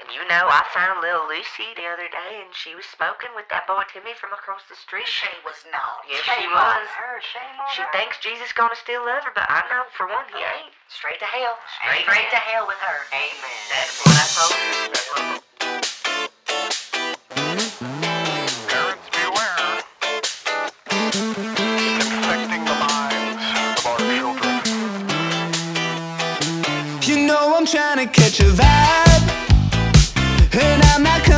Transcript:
And you know, I found little Lucy the other day, and she was smoking with that boy Timmy from across the street. She was not. Yes, Shame she on was. her. Shame on She her. thinks Jesus gonna still love her, but I know for one he ain't. Straight to hell. Amen. Straight to hell with her. Amen. That's what I told her. That's what I Parents beware. Infecting the minds of our children. You know I'm trying to catch a vibe, and I'm not